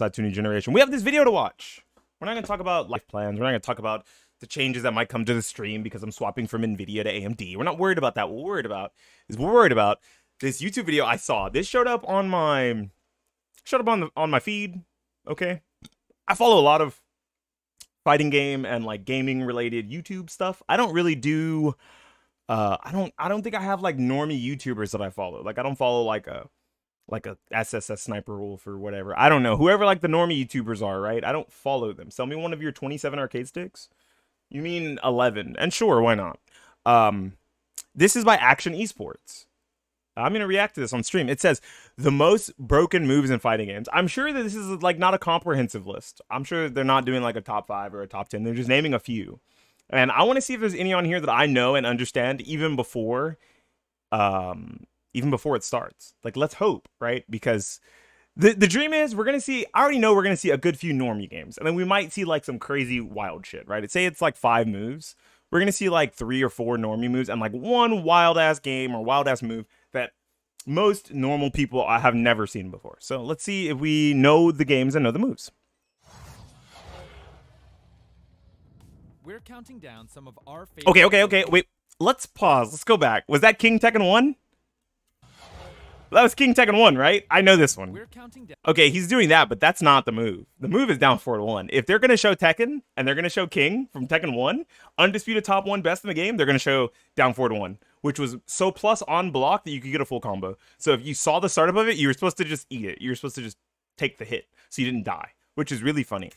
side to new generation. We have this video to watch. We're not gonna talk about life plans. We're not gonna talk about the changes that might come to the stream because I'm swapping from Nvidia to AMD. We're not worried about that. What we're worried about is we're worried about this YouTube video I saw. This showed up on my showed up on the on my feed. Okay, I follow a lot of fighting game and like gaming related YouTube stuff. I don't really do. Uh, I don't. I don't think I have like normie YouTubers that I follow. Like I don't follow like a like a SSS Sniper Wolf or whatever. I don't know. Whoever like the normie YouTubers are, right? I don't follow them. Sell me one of your 27 arcade sticks. You mean 11? And sure, why not? Um, this is by Action Esports. I'm gonna react to this on stream. It says the most broken moves in fighting games. I'm sure that this is like not a comprehensive list. I'm sure they're not doing like a top five or a top ten. They're just naming a few. And I want to see if there's any on here that I know and understand even before, um, even before it starts. Like, let's hope, right? Because the the dream is we're gonna see. I already know we're gonna see a good few normie games, and then we might see like some crazy wild shit, right? Say it's like five moves. We're gonna see like three or four normie moves and like one wild ass game or wild ass move that most normal people I have never seen before. So let's see if we know the games and know the moves. We're counting down some of our favorite. Okay, okay, okay. Wait, let's pause. Let's go back. Was that King Tekken 1? That was King Tekken 1, right? I know this one. We're counting down. Okay, he's doing that, but that's not the move. The move is down 4 to 1. If they're going to show Tekken and they're going to show King from Tekken 1, undisputed top 1 best in the game, they're going to show down 4 to 1, which was so plus on block that you could get a full combo. So if you saw the startup of it, you were supposed to just eat it. You were supposed to just take the hit so you didn't die, which is really funny.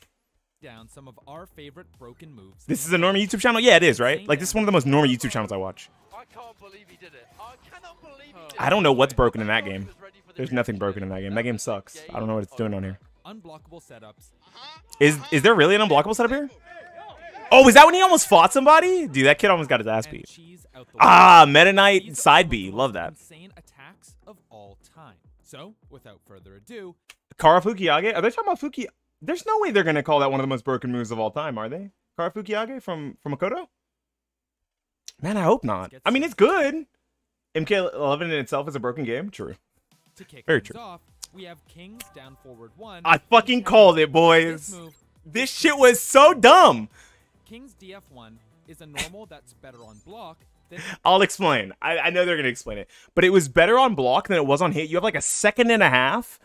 Down some of our favorite broken moves. This is a normal YouTube channel? Yeah, it is, right? Like, this is one of the most normal YouTube channels I watch. I can't believe he did it. I cannot believe he did I don't know what's broken in that game. was ready for the There's nothing broken in that game. That game sucks. I don't know what it's doing on here. Unblockable setups. Is is there really an unblockable setup here? Oh, is that when he almost fought somebody? Dude, that kid almost got his ass beat. out the Ah. Meta Knight side B. Love that. Insane attacks of all time. So, without further ado, Kara Fukiage? Are they talking about Fuki? There's no way they're gonna call that one of the most broken moves of all time, are they? Kara Fukiage from from Makoto? Man, I hope not. I mean, it's good. MK11 in itself is a broken game. True. to kick Very true. off, we have Kings down forward one. I fucking called it, This boys. move, This shit was so dumb. King's DF1 is a normal that's better on block I'll explain. I, I know they're gonna explain it, but it was better on block than it was on hit. You have like a second and a half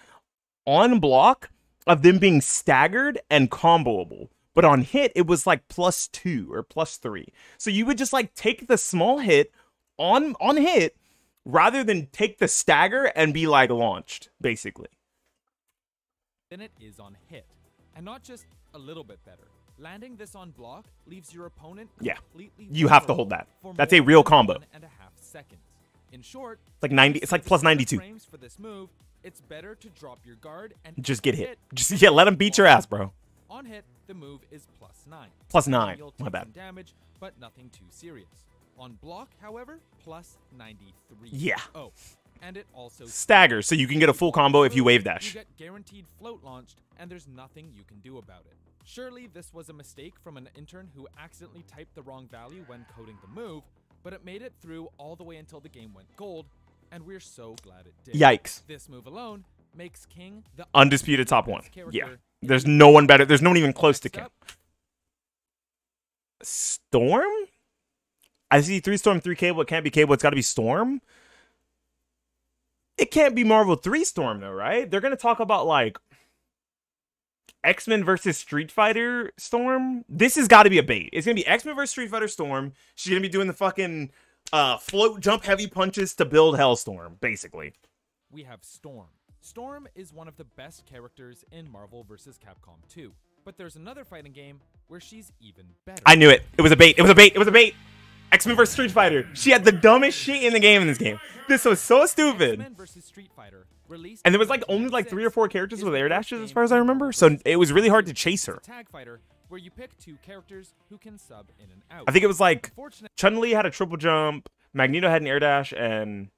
on block of them being staggered and comboable. But on hit, it was like plus two or plus three. So you would just like take the small hit on on hit rather than take the stagger and be like launched, basically. Then it is on hit. And not just a little bit better. Landing this on block leaves your opponent Yeah. completely You have to hold that. That's a real combo. and a half seconds. In short, It's like 90 it's like plus 92. frames for this move, it's better to drop your guard and Just get hit. Just yeah, let him beat your ass, bro. On hit, the move is plus 9. Plus nine. My bad. damage, but nothing too serious. On block, however, plus 93. Yeah. Oh, and it also Stagger, so you can get a full combo if you wave dash. You get guaranteed float launched, and there's nothing you can do about it. Surely this was a mistake from an intern who accidentally typed the wrong value when coding the move, but it made it through all the way until the game went gold, and we're so glad it did. Yikes. This move alone makes King the Undisputed top one. Yeah. There's no one better. There's no one even close to King. up, Storm? I see three Storm, three Cable. It can't be Cable. It's got to be Storm. It can't be Marvel 3 Storm, though, right? They're going to talk about like X Men versus Street Fighter Storm. This has got to be a bait. It's going to be X Men versus Street Fighter Storm. She's going to be doing the fucking uh, float jump heavy punches to build Hailstorm, basically. we have Storm. Storm is one of the best characters in Marvel vs. Capcom 2, but there's another fighting game where she's even better. I knew it. It was a bait. It was a bait. It was a bait. X Men vs Street Fighter. She had the dumbest shit in the game in this game. This was so stupid. X-Men Fighter, released And there was like only like three or four characters with air dashes, as far as I remember. So it was really hard to chase her. tag fighter where you pick two characters who can sub in and out. I think it was like Chun Li had a triple jump, Magneto had an air dash, and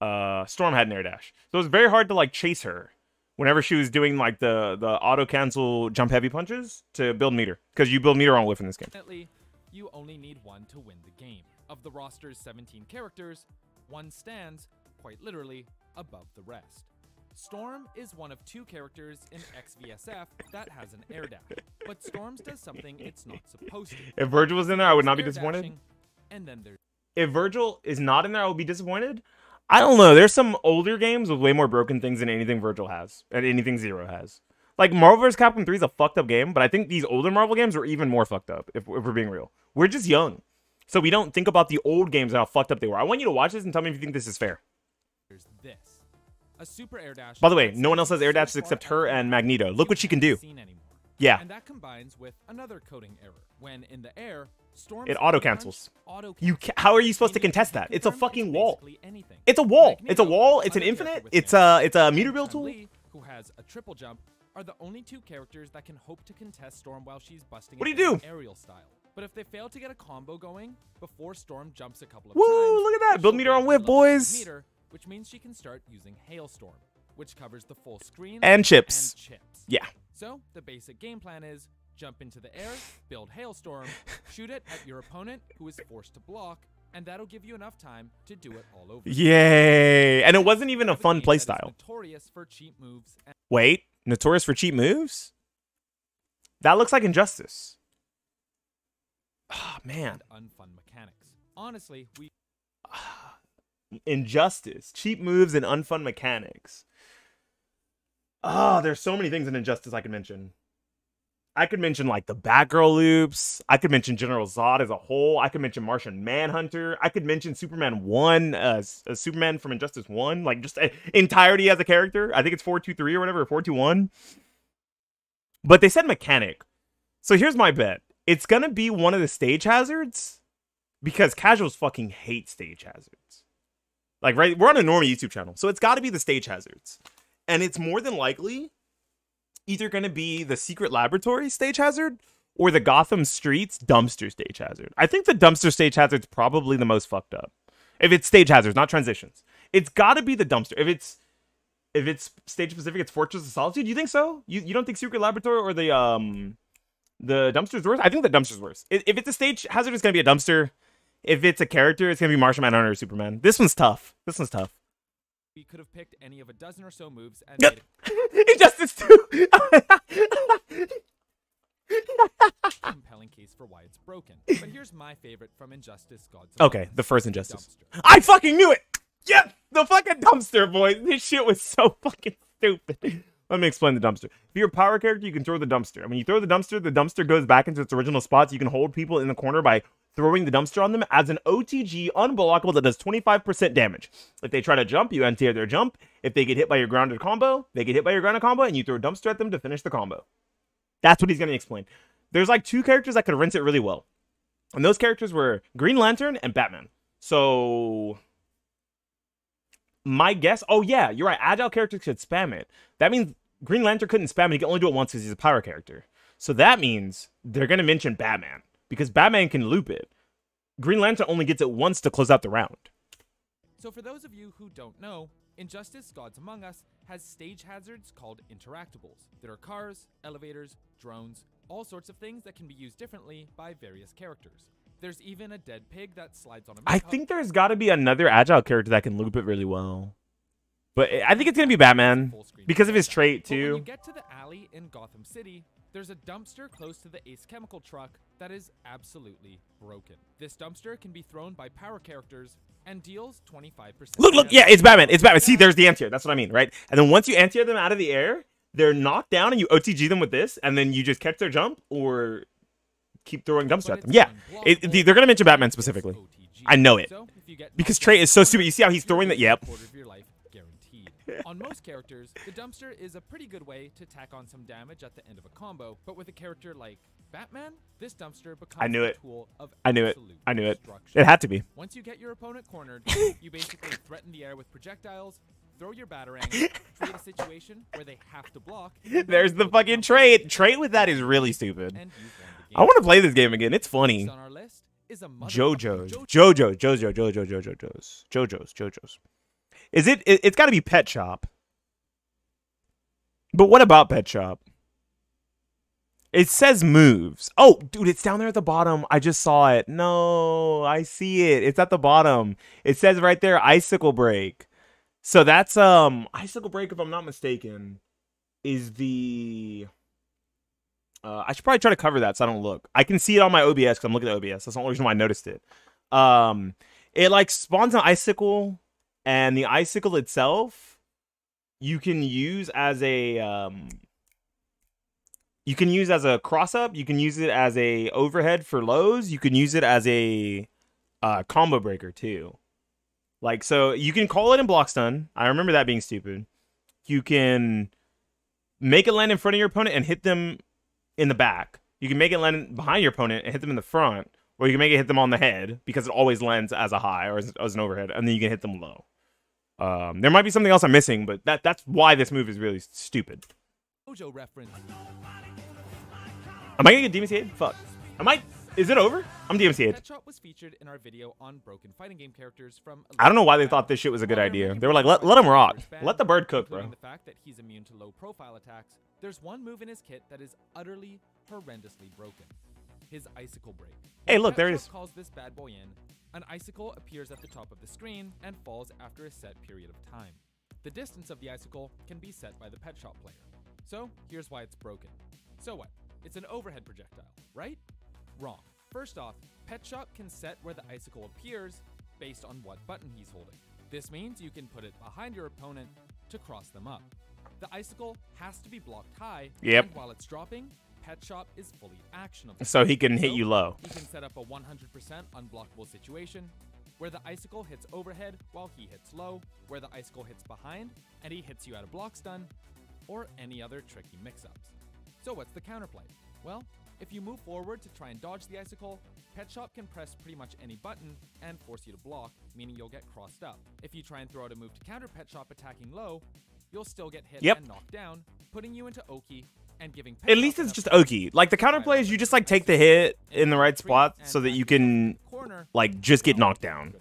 uh, Storm had an air dash. So it was very hard to like chase her whenever she was doing like the the auto cancel jump heavy punches to build meter because you build meter on whiff in this game. Unfortunately, you only need one to win the game. Of the roster's 17 characters, one stands, quite literally, above the rest. Storm is one of two characters in XVSF that has an air dash, but Storms does something it's not supposed to. If Virgil was in there, I would not be disappointed. And then there's If Virgil is not in there, I would be disappointed. I don't know. There's some older games with way more broken things than anything Virgil has, and anything Zero has. Like Marvel vs. Capcom 3 is a fucked up game, but I think these older Marvel games are even more fucked up. If, if we're being real, we're just young, so we don't think about the old games and how fucked up they were. I want you to watch this and tell me if you think this is fair. there's this. A super air dash. By the way, no one else has air dashes except her and Magneto. Look what she can do. Yeah, And that combines with another coding error. When in the air, Storm's It auto cancels. auto you. Ca- how are you supposed to contest that? It's a fucking wall. It's a wall. It's a wall. It's an infinite. It's a. It's a meter build tool. Who has a triple jump, are the only two characters that can hope to contest Storm while she's busting What do you do? aerial style. But if they fail to get a combo going before Storm jumps a couple of Woo, times, look at that. Build meter on whiff, boys. Which means she can start using Hailstorm, which covers the full screen And chips. and chips. Yeah. So the basic game plan is jump into the air, build Hailstorm, shoot it at your opponent who is forced to block, and that'll give you enough time to do it all over. Yay! And it wasn't even a fun game that is playstyle. Notorious for cheap moves Wait, notorious for cheap moves? That looks like injustice. Oh man. unfun mechanics. Honestly, we ah. Injustice. Cheap moves and unfun mechanics. Ah, there's so many things in Injustice I could mention. I could mention like the Batgirl loops. I could mention General Zod as a whole. I could mention Martian Manhunter. I could mention Superman 1, uh, uh, Superman from Injustice 1, like just uh, entirety as a character. I think it's 423 or whatever, or 421. But they said mechanic. So here's my bet. It's to be one of the stage hazards because casuals fucking hate stage hazards. Like, right, we're on a normal YouTube channel, so it's got to be the stage hazards. And it's more than likely either going to be the secret laboratory stage hazard or the Gotham Streets dumpster stage hazard. I think the dumpster stage hazard's probably the most fucked up. If it's stage hazards, not transitions. It's got to be the dumpster. If it's if it's stage specific, it's Fortress of Solitude. You think so? You you don't think Secret Laboratory or the um the dumpster's worse? I think the dumpster's worse. If if it's a stage hazard, it's gonna be a dumpster. If it's a character, it's gonna be Martian Manhunter or Superman. This one's tough. This one's tough. we could have picked any of a dozen or so moves and Yep. made Injustice two. compelling case for why it's broken. But here's my favorite from Injustice: Gods. Okay, the first Injustice. Dumpster. I fucking knew it. Yep, the fucking dumpster, boys. This shit was so fucking stupid. Let me explain the dumpster. If you're a power character, you can throw the dumpster. And when you throw the dumpster, the dumpster goes back into its original spots. You can hold people in the corner by throwing the dumpster on them as an OTG unblockable that does 25% damage. If they try to jump, you anti their jump. If they get hit by your grounded combo, they get hit by your grounded combo, and you throw a dumpster at them to finish the combo. That's what he's going to explain. There's like two characters that could rinse it really well. And those characters were Green Lantern and Batman. So my guess, oh yeah, you're right. Agile characters could spam it. That means Green Lantern couldn't spam it. He can only do it once because he's a power character. So that means they're gonna mention Batman because Batman can loop it. Green Lantern only gets it once to close out the round. So for those of you who don't know, Injustice: Gods Among Us has stage hazards called interactables. There are cars, elevators, drones, all sorts of things that can be used differently by various characters. There's even a dead pig that slides on a I think there's got to be another Agile character that can loop it really well. But I think it's gonna be Batman because of his trait But when you too. get to the alley in Gotham City, there's a dumpster close to the Ace Chemical truck that is absolutely broken. This dumpster can be thrown by power characters and deals 25%. Look, look, yeah, it's Batman. It's Batman. See, there's the anti That's what I mean, right? And then once you anti them out of the air, they're knocked down and you OTG them with this, and then you just catch their jump or keep throwing dumpster at them. Yeah, it, they're gonna mention Batman specifically. I know it. So, if you get Because trait is so stupid. You see how he's throwing that? Yep. On most characters, the dumpster is a pretty good way to tack on some damage at the end of a combo, but with a character like Batman, this dumpster becomes I knew a it. tool of I knew it. I knew it. It had to be. Once you get your opponent cornered, you basically threaten the air with projectiles, throw your batarang, create a situation where they have to block. There's the fucking trait. Trait with that is really stupid. And you've won the game. I want to play this game again. It's funny. Next on our list is a motherfucking JoJo's. JoJo. JoJo. JoJo. JoJo. JoJo. JoJo's. JoJo's. JoJo's. Is it? it it's got to be Pet Shop. But what about Pet Shop? It says moves. Oh, dude, it's down there at the bottom. I just saw it. No, I see it. It's at the bottom. It says right there, icicle break. So that's um icicle break, if I'm not mistaken, is the. Uh, I should probably try to cover that so I don't look. I can see it on my OBS because I'm looking at OBS. That's the only reason why I noticed it. Um, it like spawns an icicle, and the icicle itself, you can use as a um. You can use as a cross up. You can use it as a overhead for lows. You can use it as a uh, combo breaker too. Like so, you can call it in block stun. I remember that being stupid. You can make it land in front of your opponent and hit them in the back. You can make it land behind your opponent and hit them in the front, or you can make it hit them on the head because it always lands as a high or as, as an overhead, and then you can hit them low. Um, there might be something else I'm missing, but that that's why this move is really stupid. JoJo reference. Am I gonna get DMCA'd? Fuck. Am I? Is it over? I'm DMCA'd. Pet was featured in our video on broken fighting game characters from. I don't know why they thought this shit was a good While there are idea. they were like, let, let him why rot. Pet Shop's Let the bird cook, bro. the fact that he's immune to low profile attacks, there's one move in his kit that is utterly horrendously broken. His icicle break. Hey, look, there it is. calls this bad boy in. An icicle appears at the top of the screen and falls after a set period of time. The distance of the icicle can be set by the pet shop player. So, here's why it's broken. So what? It's an overhead projectile, right? Wrong. First off, Pet Shop can set where the icicle appears based on what button he's holding. This means you can put it behind your opponent to cross them up. The icicle has to be blocked high, Yep. and while it's dropping, Pet Shop is fully actionable. So he can hit you low. He can set up a 100% unblockable situation where the icicle hits overhead while he hits low, where the icicle hits behind and he hits you out of block stun, or any other tricky mix ups. So, what's the counterplay? Well, if you move forward to try and dodge the icicle, Pet Shop can press pretty much any button and force you to block, meaning you'll get crossed up. If you try and throw out a move to counter Pet Shop attacking low, you'll still get hit Yep. and knocked down, putting you into Oki and giving Pet At least it's just Oki. Like the counterplay is you just like take the hit in the right spot so that you can like just get knocked down.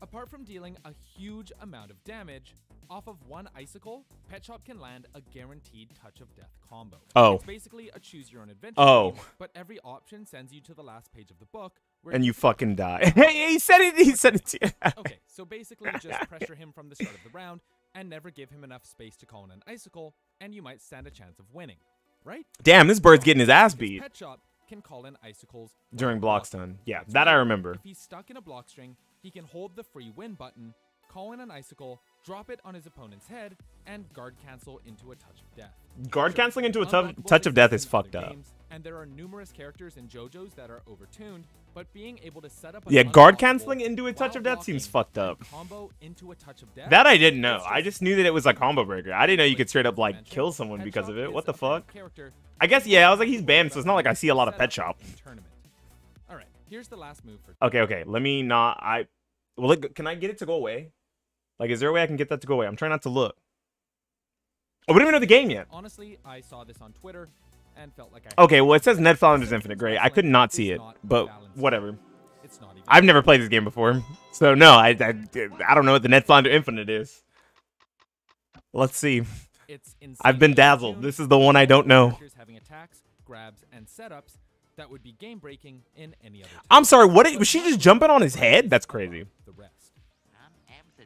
Apart from dealing a huge amount of damage, off of one icicle, Pet Shop can land a guaranteed touch of death combo. Oh. It's basically a choose your own adventure. Oh. game, but every option sends you to the last page of the book where And you fucking die. Hey, he said it. He said it. To you. Okay, so basically just pressure him from the start of the round and never give him enough space to call in an icicle, and you might stand a chance of winning. Right? Damn, this bird's getting his ass beat Pet Shop can call in icicles during block stun. Yeah, that I remember. If he's stuck in a block string, he can hold the free win button, call in an icicle, drop it on his opponent's head, and guard cancel into a touch of death. Guard canceling into a unblockable touch of death is exists in other fucked up. games, and there are numerous characters in JoJo's that are overtuned, but being able to set up Yeah, guard canceling into a touch of death seems fucked up. Combo into a touch of death. That I didn't know. I just knew that it was a combo breaker. I didn't know you could straight up like kill someone because of it. What the fuck? character I guess yeah. I was like he's banned, so it's not like I see a lot of pet shop. tournament. All right, here's the last move for Okay, okay. Let me not. I well, can I get it to go away? Like, is there a way I can get that to go away? I'm trying not to look. Oh, we don't even know the game yet. Honestly, I saw this on Twitter and felt like I Okay, well, it says Ned Flanders Infinite. Great. I could not see it, but whatever. It's not even. I've never played this game before, so no, I I, I don't know what the Ned Flanders Infinite is. Let's see. It's I've been dazzled. This is the one I don't know. having attacks, grabs, and setups that would be game breaking in any other. I'm sorry. What was she just jumping on his head? That's crazy. The rest.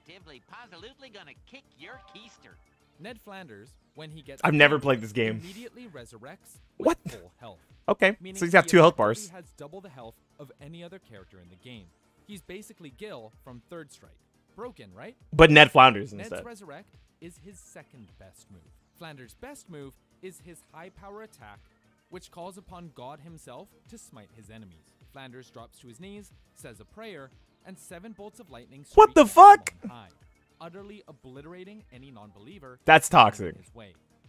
I'm absolutely, positively gonna kick your keister. Ned Flanders, when he gets I've never played this game. Immediately resurrects What? full health. Okay, Meaning so he's got he two health effectively bars. has double the health of any other character in the game. He's basically Gill from Third Strike. Broken, right? But Ned Flanders Ned's instead. Resurrect is his second best move. Flanders' best move is his high power attack, which calls upon God himself to smite his enemies. Flanders drops to his knees, says a prayer, and seven bolts of lightning. What the fuck? high, utterly obliterating any non-believer. That's toxic.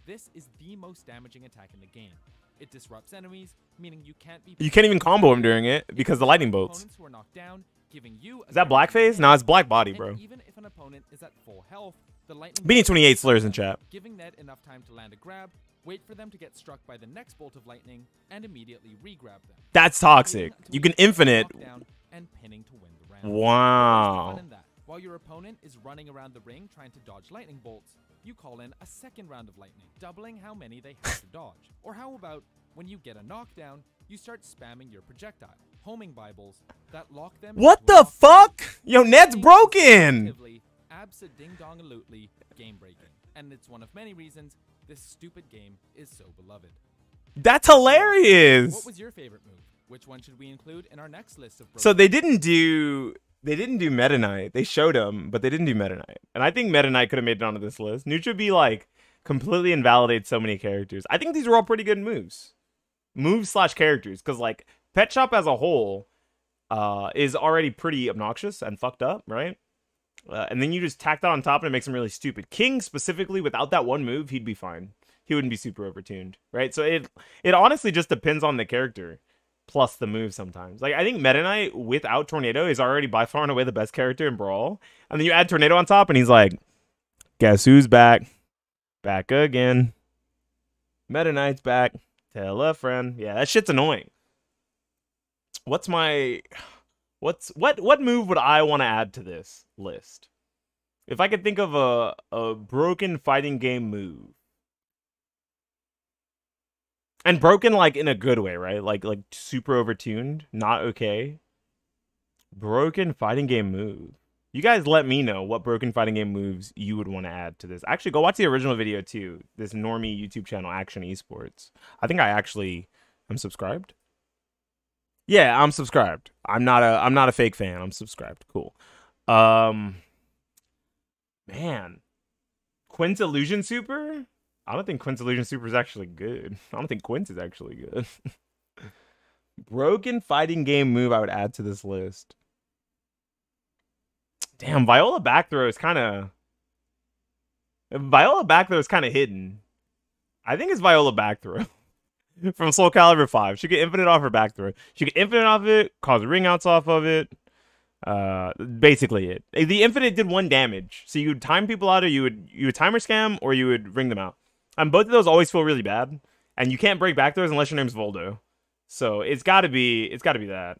This is the most damaging attack in the game. It disrupts enemies, meaning you can't be. You can't even combo him during it because the lightning bolts. Who are knocked down, giving you Is that blackface? No, it's black body, bro. Even if an opponent is at full health, the lightning bolt 28 slurs in chat. giving Ned enough time to land a grab, wait for them to get struck by the next bolt of lightning, and immediately re-grab them. That's toxic. You can infinite. knockdown and pinning to win the round. What's the Wow. fun in that? While your opponent is running around the ring trying to dodge lightning bolts, you call in a second round of lightning, doubling how many they have to dodge. Or how about when you get a knockdown, you start spamming your projectile, homing Bibles that lock them. What the fuck? Yo, Ned's meaning broken. effectively, abso-ding-dong-alutely game-breaking. And it's one of many reasons this stupid game is so beloved. That's hilarious. What was your favorite move? Which one should we include in our next list of So they didn't do they didn't do Meta Knight. They showed him, but they didn't do Meta Knight. And I think Meta Knight could have made it onto this list. Neutral B like completely invalidates so many characters. I think these are all pretty good moves. Moves slash characters. Cause like Pet Shop as a whole uh is already pretty obnoxious and fucked up, right? Uh, and then you just tack that on top and it makes him really stupid. King specifically, without that one move, he'd be fine. He wouldn't be super overtuned, right? So it it honestly just depends on the character plus the move sometimes. Like I think Meta Knight without Tornado is already by far and away the best character in Brawl. And then you add Tornado on top and he's like, guess who's back? Back again. Meta Knight's back. Tell a friend. Yeah, that shit's annoying. What's my what's what what move would I want to add to this list? If I could think of a a broken fighting game move. And broken like in a good way, right? Like like super overtuned, not okay. Broken fighting game move. You guys let me know what broken fighting game moves you would want to add to this. Actually, go watch the original video too. This normie YouTube channel, Action Esports. I think I actually am subscribed. Yeah, I'm subscribed. I'm not a I'm not a fake fan. I'm subscribed. Cool. Um man. Quint's Illusion Super? I don't think Quint's Illusion Super is actually good. I don't think Quint is actually good. Broken fighting game move I would add to this list. Damn, Viola back throw is kind of Viola back throw is kind of hidden. I think it's Viola back throw from Soul Calibur 5. She get infinite off her back throw. She get infinite off it, cause ring outs off of it. Uh, basically it. The infinite did one damage, so you would time people out, or you would you would timer scam, or you would ring them out. And both of those always feel really bad, and you can't break back those unless your name's Voldo. So it's got to be it's got to be that.